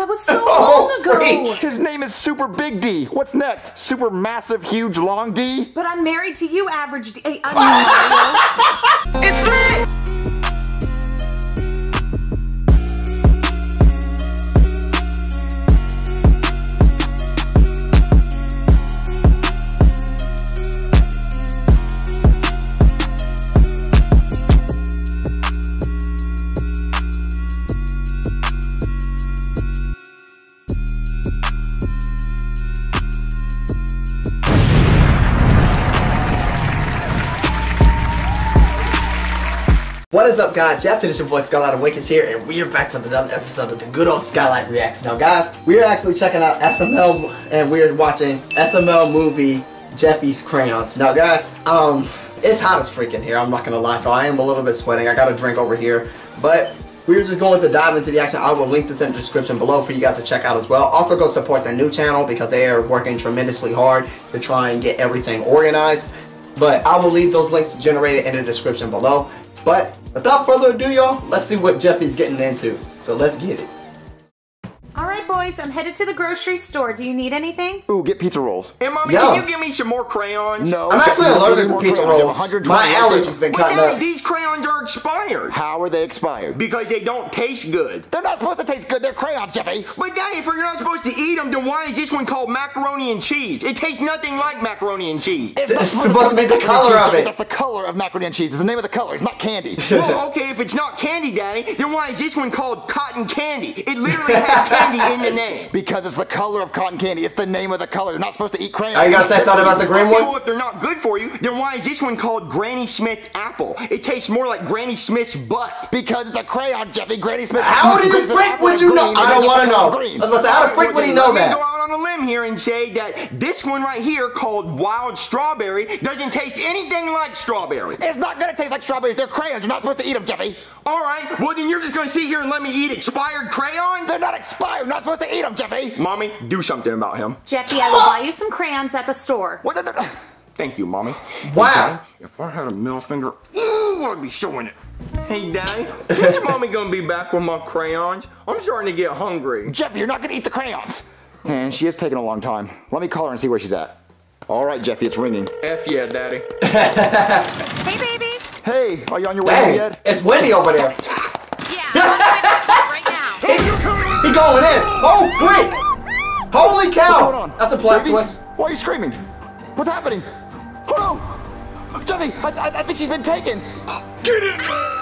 That was so Oh, long ago. freak. His name is Super Big D. What's next? Super Massive Huge Long D? But I'm married to you, average D. I mean, Mario. It's lit! What is up guys, yes it is your boy Skylight Awakens here and we are back with another episode of the good old Skylight Reacts. Now guys, we are actually checking out SML and we are watching SML movie Jeffy's Crayons. Now guys, um, it's hot as freaking here, I'm not gonna lie, so I am a little bit sweating. I got a drink over here, but we're just going to dive into the action. I will link this in the description below for you guys to check out as well. Also go support their new channel because they are working tremendously hard to try and get everything organized. But I will leave those links generated in the description below. But without further ado, y'all, let's see what Jeffy's getting into. So let's get it. All right, boys, I'm headed to the grocery store. Do you need anything? Ooh, get pizza rolls. Hey, mommy, Yo. can you give me some more crayons? No. I'm actually allergic to pizza crayons. rolls. My right there. allergies been But cutting Daddy, up. these crayons are expired How are they expired? because they don't taste good. They're not supposed to taste good. They're crayons, Jeffy. But Daddy, if you're not supposed to eat them, then why is this one called macaroni and cheese? It tastes nothing like macaroni and cheese. It's, It's not supposed to be the color like of macaroni it. That's the color of macaroni and cheese. It's the name of the color. It's not candy. well, okay, if it's not candy, Daddy, then why is this one called cotton candy? It literally has candy in the name. because it's the color of cotton candy. It's the name of the color. You're not supposed to eat crayons. Are you gonna say something about the green Okay, one? well, if they're not good for you, then why is this one called Granny Smith apple? It tastes more like Granny Smith's butt. Because it's a crayon, Jeffy. Granny Smith. How do you Granny Smith freak would you know? I don't want to know. I green. was about to say, how the freak would he know let me go that? Out on a limb here and say that this one right here, called Wild Strawberry, doesn't taste anything like strawberry. It's not gonna taste like strawberries. They're crayons. You're not supposed to eat them, Jeffy. All right, well then you're just gonna sit here and let me eat expired crayons? They're not expired. You're not supposed to eat them, Jeffy. Mommy, do something about him. Jeffy, I will buy you some crayons at the store. What the- the- Thank you, Mommy. Wow. Hey, Daddy, if I had a middle finger, ooh, I'd be showing it. Hey, Daddy, when's Mommy gonna be back with my crayons? I'm starting to get hungry. Jeffy, you're not gonna eat the crayons. And she is taking a long time. Let me call her and see where she's at. All right, Jeffy, it's ringing. F yeah, Daddy. Hey, baby. Hey, are you on your way Dang, yet? it's windy over there. Yeah, I'm on my way right now. He, he going in. Oh, freak! Holy What's going cow! on? That's a plot Baby? twist. Why are you screaming? What's happening? Hold on. Jeffy, I, I, I think she's been taken. Get it!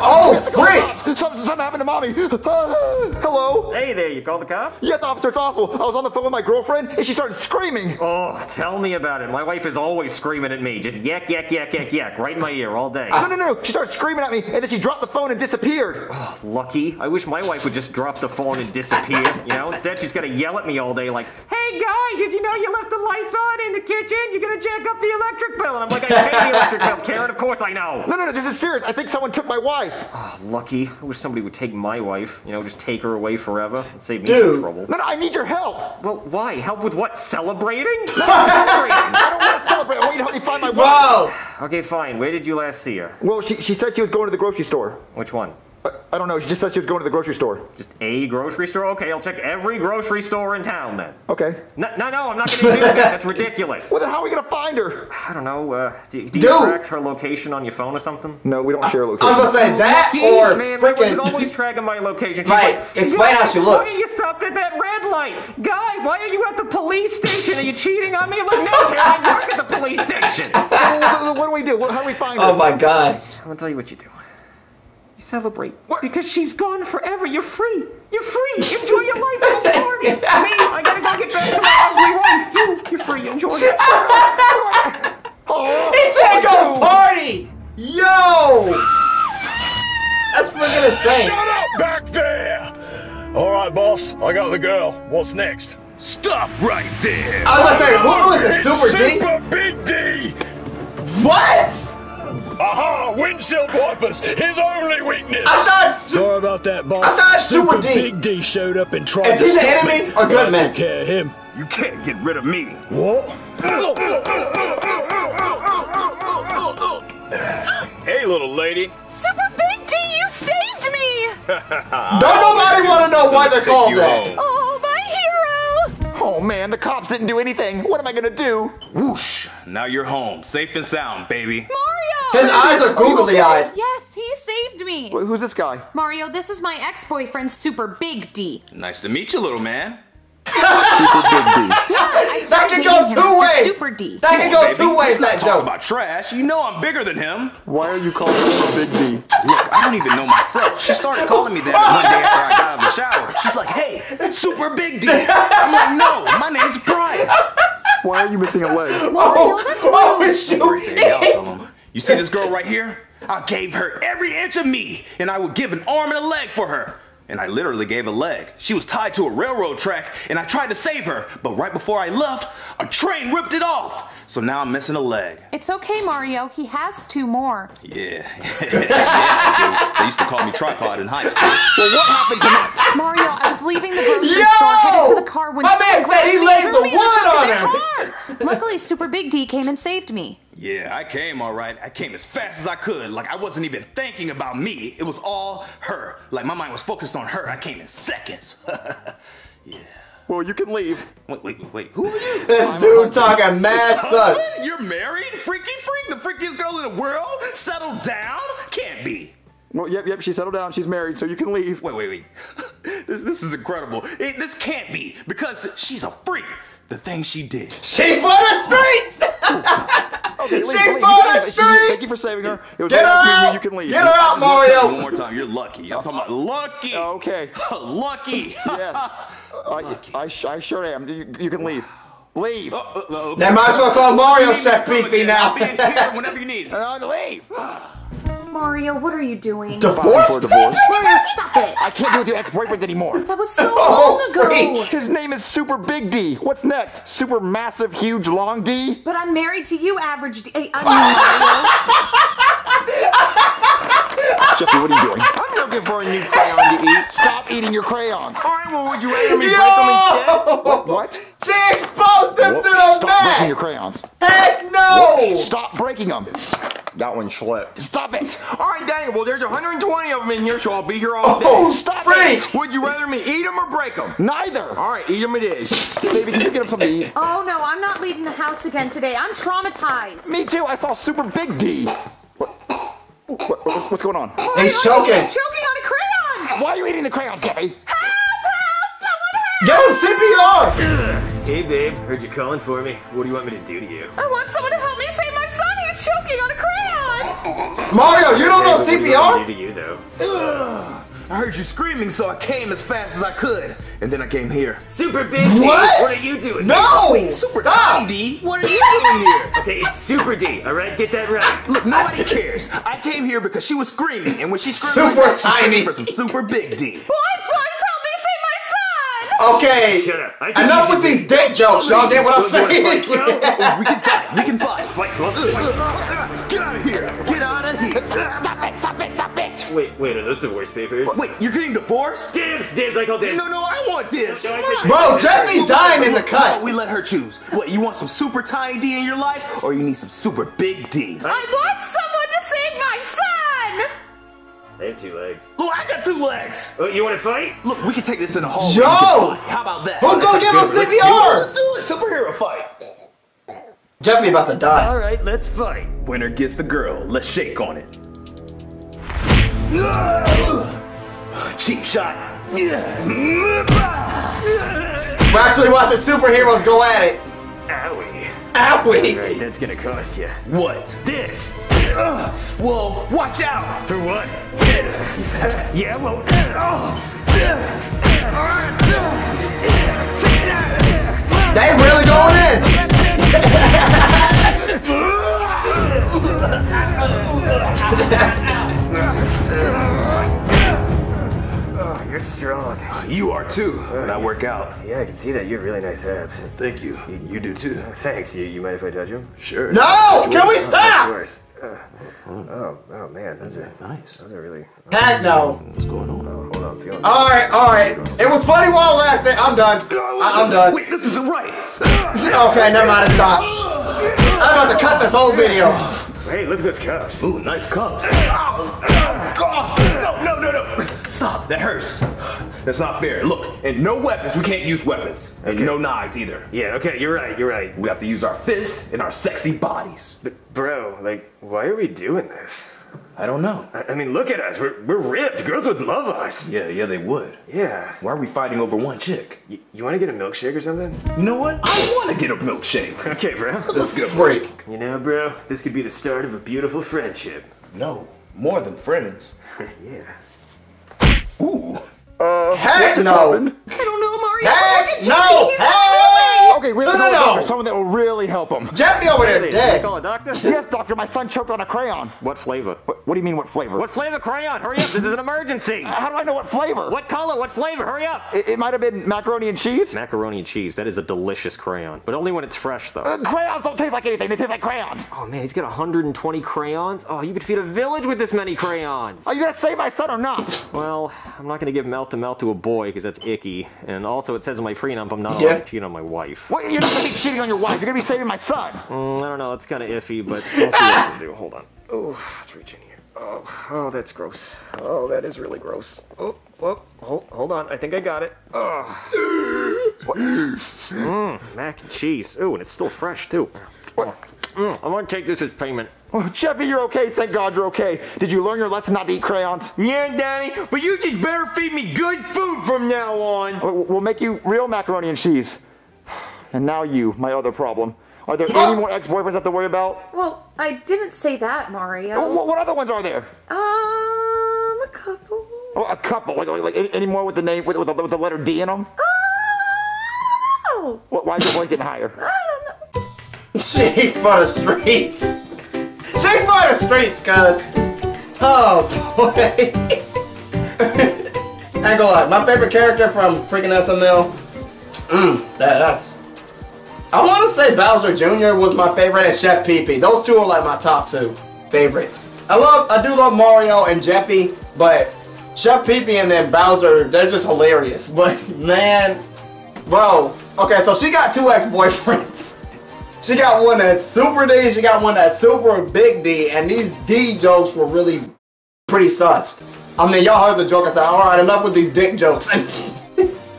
Oh, freak! Something, something happened to mommy. Uh, hello? Hey there, you called the cops? Yes, officer, it's awful. I was on the phone with my girlfriend and she started screaming. Oh, tell me about it. My wife is always screaming at me. Just yak, yak, yak, yak, yak, right in my ear all day. No, no, no. She started screaming at me and then she dropped the phone and disappeared. Oh, lucky. I wish my wife would just drop the phone and disappear. You know, instead she's gotta yell at me all day like, Hey guy, did you know you left the lights on in the kitchen? You're gonna jack up the electric bill. And I'm like, I pay the electric bill, Karen. Of course I know. No, no, no. This is serious. I think someone took my wife. Oh, lucky. I wish somebody would take my wife. You know, just take her away forever and save me Dude. trouble. No, no. I need your help. Well, why? Help with what? Celebrating? I don't want to celebrate. I want you to help me find my wife. Whoa. okay, fine. Where did you last see her? Well, she, she said she was going to the grocery store. Which one? I, I don't know. She just said she was going to the grocery store. Just a grocery store? Okay, I'll check every grocery store in town then. Okay. No, no, no I'm not gonna do that. That's ridiculous. Well, then how are we going to find her? I don't know. Uh, do, do you Dude. track her location on your phone or something? No, we don't share location. I location. was gonna say that Jeez, or man, my wife's always tracking my location. She's Right, like, explain how she looks." Why are you stopped at that red light? Guy, why are you at the police station? Are you cheating on me? Look, no, Karen, I work at the police station. Well, what, what do we do? What- How do we find her? Oh my gosh. I'm gonna tell you what you do. You celebrate. Because she's gone forever. You're free. You're free. Enjoy your life at the party. Me, I gotta go get back to my ugly wife. You, you're free. Enjoy it. Oh, He said go party! Yo! That's freaking insane. Shut up back there! All right, boss, I got the girl. What's next? Stop right there! I was gonna say, who was it? Super D? Super Big D! What? Aha! Windshield wipers! His only weakness! I thought. Su- Sorry about that, boss. I thought Super D. Big D showed up and tried Is to he the enemy me, or but good man? took care of him. You can't get rid of me. What? Hey, little lady. Super Big D, you saved me! Don't nobody want to know why they're Take called that. Oh, my hero! Oh man, the cops didn't do anything. What am I gonna do? Whoosh! Now you're home, safe and sound, baby. Mario! His eyes are googly eyed. Yes, he saved me. Wh- Who's this guy? Mario, this is my ex-boyfriend, Super Big D. Nice to meet you, little man. Super Big D. I That started can go two after ways. Super D. That can go Baby, two ways. let's not That joke. about trash. You know I'm bigger than him. Why are you called Super Big D? Look, I don't even know myself. She started calling me that one day after I got out of the shower. She's like, hey, super big D. I'm like, no, my name's Bryce. Why are you missing a leg? Oh, oh, it's Great day, I'll you. Tell him. You see this girl right here? I gave her every inch of me, and I would give an arm and a leg for her. And I literally gave a leg. She was tied to a railroad track, and I tried to save her. But right before I left, a train ripped it off. So now I'm missing a leg. It's okay, Mario. He has two more. Yeah. yeah. They used to call me tripod in high school. Well, what happened tonight? Mario, I was leaving the grocery Yo! store, headed to the car when My someone man said grabbed he me laid and the threw me in wood trunk of on their her. Luckily, Super Big D came and saved me. Yeah, I came all right. I came as fast as I could. Like I wasn't even thinking about me. It was all her. Like my mind was focused on her. I came in seconds. Yeah. Well, you can leave. wait, wait, wait, wait. Who are you? This dude talking mad sucks. You're married? Freaky freak? The freakiest girl in the world? Settle down? Can't be. Well, yep, yep. She settled down. She's married, so you can leave. Wait, wait, wait. This this is incredible. It, this can't be because she's a freak. The thing she did. She for the streets. Okay, leave, She leave. You for can the leave. She- Thank you for saving her. It was Get her very nice meeting out. you. You can leave. Get her out, Mario. One more time. You're lucky. I'm talking about lucky. Oh, okay. lucky. Yes. I, I, I sure am. You, you can leave. Leave. Uh, They might as well call Mario Chef come Beefy now. I'll be here whenever you need. Uh, leave. Mario, what are you doing? Divorce? For a divorce. Mario, stop it! I can't deal with your ex-boyfriends anymore. That was so Oh, long ago. freak. His name is Super Big D. What's next? Super massive, huge, long D? But I'm married to you, average D. I mean, Jeffy, what are you doing? I'm looking for a new crayon to eat. Stop eating your crayons. All right, well, would you rather me break them instead? Yo! What? She exposed them to the Stop breaking your crayons. Heck no! Stop breaking them. That one slipped. Stop it. All right, dang it. Well, there's 120 of them in here, so I'll be here all oh, day. Oh, Stop freak! Would you rather me eat them or break them? Neither. All right, eat them it is. Baby, can you get him something to eat? oh no, I'm not leaving the house again today. I'm traumatized. Me too. I saw Super Big D. What, what, what- what's going on? He's choking. He's choking on a crayon. Why are you eating the crayons, Jeffy? Give him CPR! Hey, babe, heard you calling for me. What do you want me to do to you? I want someone to help me save my son. He's choking on a crayon. Mario, you don't know Hey, but what do you want me CPR? do you, though? Ugh. I heard you screaming, so I came as fast as I could, and then I came here. Super big D, What? What are you doing? No! Super Stop! Tiny D, what are you doing here? Okay, it's Super D, alright? Get that right. Look, nobody cares. I came here because she was screaming, and when she screamed Super like that, she screamed tiny. for some super big D. Boys, Okay, oh, Shut up. Enough with these dick jokes, y'all get what I'm So you wanna saying? fight now? We can fight. We can fight. Fight, well, fight. Get out of here. Get out of here. Stop it! Stop it! Stop it! Wait, wait, are those divorce papers? Wait, you're getting divorced? Dibs, dibs, I call dibs. No, no, I want this. No, I It's think- mine. Bro, Jeffy dying in the How about cut. We let her choose. What, you want some super tiny D in your life, or you need some super big D? I want someone I have two legs. Look, I got two legs. Oh, you want to fight? Look, we can take this in a hall. Yo! How about that? Who's gonna give him Let's do. CPR? Let's do it. Superhero fight. Jeffy about to die. Alright, let's fight. Winner gets the girl. Let's shake on it. Cheap shot. We're actually watching superheroes go at it. Owie. Owie! Alright, that's gonna cost you. What? This. Ugh. Well, watch out. For what? This. yeah, well. Uh, they really going in. Oh, you're strong. Uh, you are too. When I work out. Yeah, I can see that. You have really nice abs. Thank you. You do too. Thanks. You, you mind if I touch them? Sure. No! Can we Of stop? Course. Oh, oh man, those are Nice. those are really. Heck no. Mm, what's going on? Oh, hold on, I'm feeling. Alright, alright. It was funny while it lasted. I'm done. I- I'm done. Wait, this isn't right. Okay, never mind. Stop. I'm about to cut this whole video. Hey, look at those cuffs. Ooh, nice cups. Oh, no, no, no, no. Stop. That hurts. That's not fair. Look, and no weapons. We can't use weapons. And no knives either. Yeah, okay, you're right, you're right. We have to use our fists and our sexy bodies. But, bro, like, why are we doing this? I don't know. I, I mean, look at us. We're, we're ripped. Girls would love us. Yeah, yeah, they would. Yeah. Why are we fighting over one chick? Y- you want to get a milkshake or something? You know what? I want to get a milkshake. Okay, bro. Let's get a Freak. You know, bro, this could be the start of a beautiful friendship. No, more than friends. yeah. Ooh. Heck just no. happened? I don't know, Mario. Heck Look at no. Jeffy. He's Okay, we No, have to no, go to no. doctor, someone that will really help him. Jeffy over there dead. Can I call a doctor? Yes, doctor, my son choked on a crayon. What flavor? What, what do you mean, what flavor? What flavor crayon? Hurry up, this is an emergency. How do I know what flavor? What color? What flavor? Hurry up. It, it might have been macaroni and cheese. Macaroni and cheese. That is a delicious crayon, but only when it's fresh, though. Uh, crayons don't taste like anything. They taste like crayons. Oh man, he's got 120 crayons. Oh, you could feed a village with this many crayons. Are you gonna save my son or not? Well, I'm not gonna give mouth to mouth to a boy because that's icky. And also, it says in my prenup I'm not Yeah. allowed to cheat on my wife. What? You're not gonna be cheating on your wife. You're gonna be saving my son. Mm, I don't know. It's kind of iffy, but we'll see what I can do. Hold on. Oh, let's reach in here. Oh, oh, that's gross. Oh, that is really gross. Oh, oh, hold, hold on. I think I got it. Oh. Mmm, mac and cheese. Ooh, and it's still fresh too. Mm, I want to take this as payment. Oh, Jeffy, you're okay. Thank God you're okay. Did you learn your lesson not to eat crayons? Yeah, Daddy, but you just better feed me good food from now on. We'll we'll make you real macaroni and cheese. And now you, my other problem. Are there any more ex-boyfriends I have to worry about? Well, I didn't say that, Mario. Oh, What, what other ones are there? Um, a couple. Oh, a couple. Like, like, like any, any more with the name with, with, the, with the letter D in them? Oh, What, why is your voice getting higher? I don't know. She for the streets. She for the streets, cuz. Oh boy. I ain't gonna lie, my favorite character from freaking SML. Mmm, that, that's. I want to say Bowser Jr. was my favorite and Chef Pee Pee. Those two are like my top two favorites. I love, I do love Mario and Jeffy, but Chef Pee Pee and then Bowser, they're just hilarious. But man, bro. Okay, so she got two ex-boyfriends. She got one that's super D, she got one that's super big D, and these D jokes were really pretty sus. I mean, y'all heard the joke, I said, alright, enough with these dick jokes.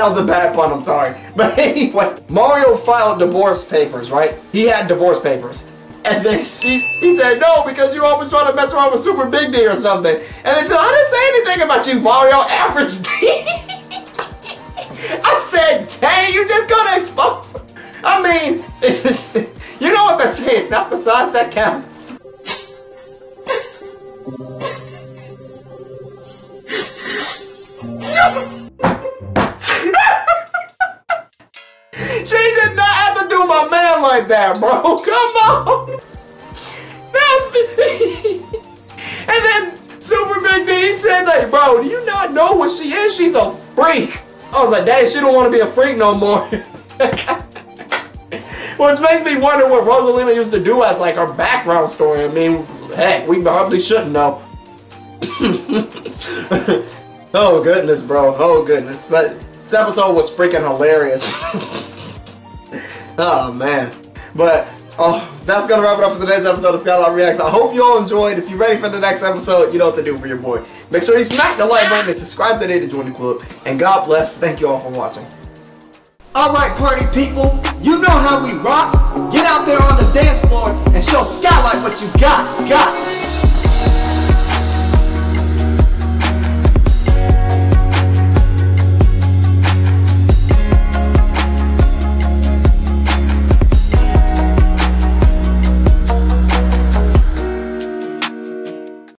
that was a bad pun, I'm sorry. But anyway, Mario filed divorce papers, right? He had divorce papers. And then she, he said, no, because you always trying to mess around with Super Big D or something. And then she said, I didn't say anything about you, Mario, average D. I said, dang, you just gonna expose him. I mean, it's just, you know what they say, it's not the size that counts. Like that, bro. Come on. And then Super Big D said, like, bro, do you not know what she is? She's a freak. I was like, dang, she don't want to be a freak no more. Which makes me wonder what Rosalina used to do as like her background story. I mean, heck, we probably shouldn't know. oh goodness, bro. Oh goodness. But this episode was freaking hilarious. oh man. But oh that's gonna wrap it up for today's episode of Skylight Reacts. I hope you all enjoyed. If you're ready for the next episode, you know what to do for your boy. Make sure you smack the like button and subscribe today to join the club. And God bless. Thank you all for watching. Alright party people, you know how we rock. Get out there on the dance floor and show Skylight what you got. Got.